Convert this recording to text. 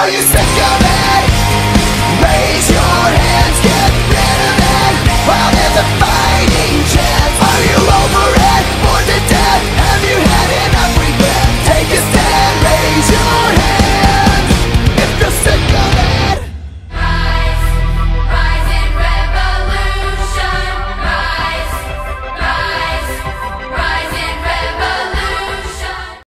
Are you sick of it? Raise your hand